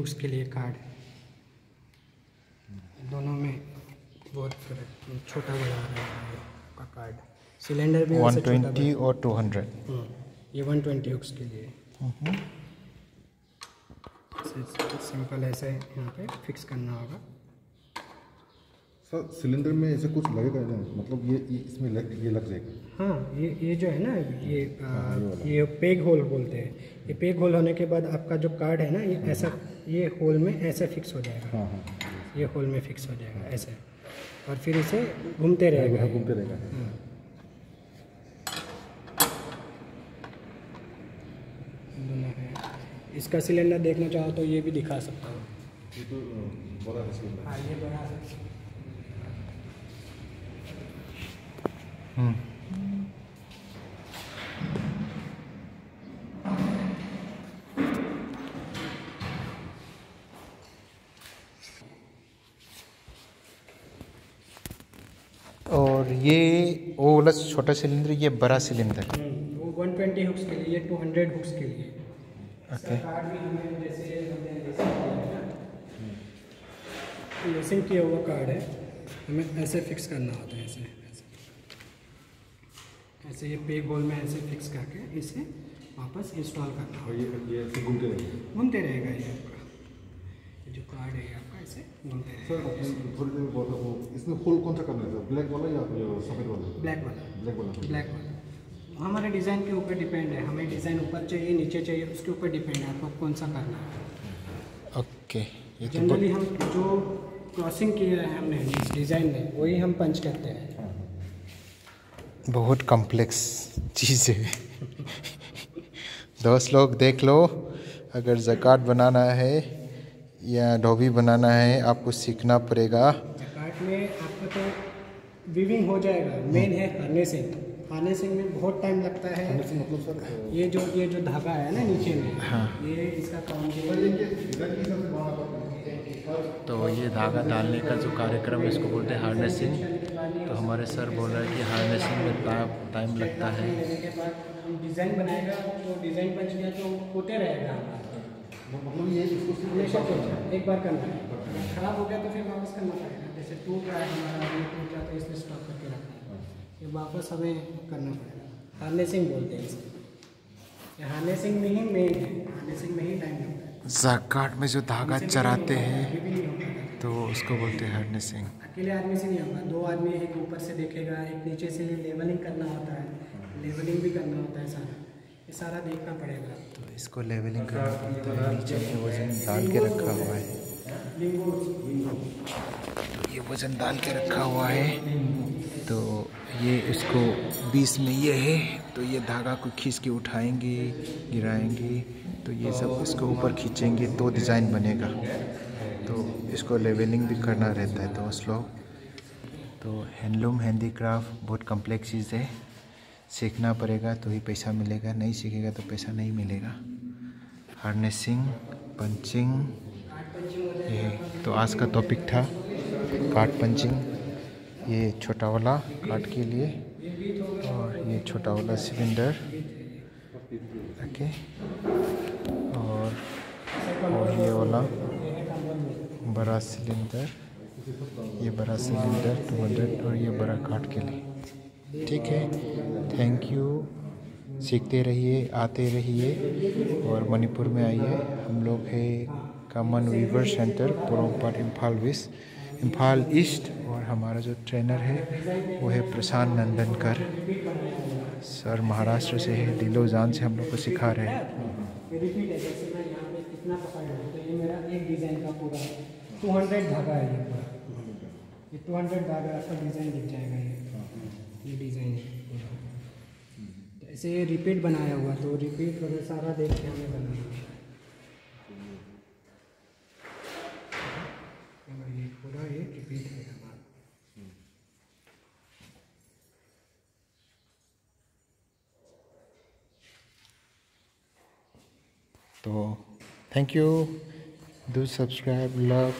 Hooks के लिए card है। दोनों में बहुत फ़र्क छोटा बड़ा है का कार्ड सिलेंडर भी वन ट्वेंटी 120 और टू हंड्रेड। ये वन ट्वेंटी हुक्स के लिए। हम्म। सिंपल ऐसे यहाँ पे फिक्स करना होगा। सर सिलेंडर में ऐसे कुछ लगेगा ना मतलब ये ये- इसमें लग, ये लग जाएगा। हाँ ये ये जो है ना ये आ, ये पेग होल बोलते हैं। ये पेग होल होने के बाद आपका जो कार्ड है ना ये ऐसा ये होल में ऐसे फिक्स हो जाएगा। हाँ हाँ ये होल में फिक्स हो जाएगा ऐसे। और फिर इसे घूमते रहेगा। हाँ, घूमते रहेगा। इसका सिलेंडर देखना चाहो तो ये भी दिखा सकता हूँ। ये तो बड़ा है सिलेंडर हाँ ये बड़ा है। और ये वो वाला छोटा सिलेंडर ये बड़ा सिलेंडर? हम्म, वो 120 हुक्स के लिए 200 हुक्स के लिए। ओके। कार्ड भी हमें जैसे हमने लेसिंग किया लेसिंग किया हुआ कार्ड है हमें ऐसे फिक्स करना होता है ऐसे। ऐसे ये पेग होल में ऐसे फिक्स करके इसे वापस इंस्टॉल करना और ये ये ऐसे घूमते रहेगा। घूमते रहेगा ये आपका। ये जो कार्ड है आपका ऐसे घूमते रहेगा। थोड़ी देर बहुत वो इसमें होल कौन सा करना है ब्लैक वाला या सफ़ेद वाला? ब्लैक वाला। ब्लैक वाला ब्लैक वाला। हमारे डिज़ाइन के ऊपर डिपेंड है। हमें डिज़ाइन ऊपर चाहिए नीचे चाहिए उसके ऊपर डिपेंड है आपको कौन सा करना है। ओके तो जनरली हम जो क्रॉसिंग किया है हमने डिज़ाइन में वही हम पंच करते हैं। बहुत- कॉम्प्लेक्स चीज़ है। दोस्त लोग देख लो अगर जक़ात बनाना है या डोबी बनाना है आपको सीखना पड़ेगा। जकाट में आपका तो वीविंग हो जाएगा मेन है हार्नेसिंग हार्नेसिंग में बहुत टाइम लगता है। मतलब सर ये जो ये जो धागा है ना नीचे में हाँ। ये इसका काम तो ये धागा डालने का जो कार्यक्रम है, इसको बोलते हैं हार्नेसिंग तो हमारे सर बोल रहे हैं कि हार्नेसिंग में टाइम लगता है। डिज़ाइन बनाएगा तो डिज़ाइन बच गया तो होते रहेगा। इसको एक बार करना है। खराब हो गया तो फिर वापस करना पड़ेगा। जैसे टूट रहा है हमारा टूट गया तो इसलिए स्टॉप करके रखना है। ये वापस हमें करना पड़ेगा। हार्नेसिंग बोलते हैं इसे हार्नेसिंग में ही मेन है। हार्नेसिंग में ही टाइम लगता है। जक़ात में जो धागा चराते हैं। तो उसको बोलते हैं हार्नेसिंग अकेले आदमी से नहीं होगा दो आदमी एक ऊपर से देखेगा एक नीचे से लेवलिंग करना होता है लेवलिंग भी करना होता है सारा। ये सारा देखना पड़ेगा। तो इसको लेवलिंग करना पड़ता है नीचे में वज़न डाल के रखा हुआ है। तो ये वज़न डाल के रखा हुआ है। तो ये इसको बीस में ये है। तो ये धागा को खींच के उठाएँगे, गिराएँगे। तो ये सब इसको ऊपर खींचेंगे तो डिज़ाइन बनेगा। तो इसको लेवलिंग भी करना रहता है दोस्त लोग। तो हैंडलूम, हैंडीक्राफ्ट बहुत कम्प्लेक्स चीज़ है। सीखना पड़ेगा तो ही पैसा मिलेगा। नहीं सीखेगा तो पैसा नहीं मिलेगा। हार्नेसिंग, पंचिंग ये तो आज का टॉपिक था कार्ड पंचिंग ये छोटा वाला कार्ड के लिए और ये छोटा वाला सिलेंडर ओके और और ये वाला बड़ा सिलेंडर ये बड़ा सिलेंडर 200 और ये बड़ा कार्ड के लिए। ठीक है? थैंक यू सीखते रहिए, आते रहिए और मणिपुर में आइए। हम लोग है common weaver centre Porompat Imphal west Imphal east और हमारा जो ट्रेनर है, वो है प्रशांत नंदनकर। सर महाराष्ट्र से है, दिलो जान से हम लोग को सिखा रहे हैं। ये डिज़ाइन है पूरा पूरा ऐसे रिपीट बनाया हुआ तो रिपीट वगैरह सारा देख के हमें बनाना होता है और ये पूरा ये रिपीट है हमारा तो thank you do subscribe love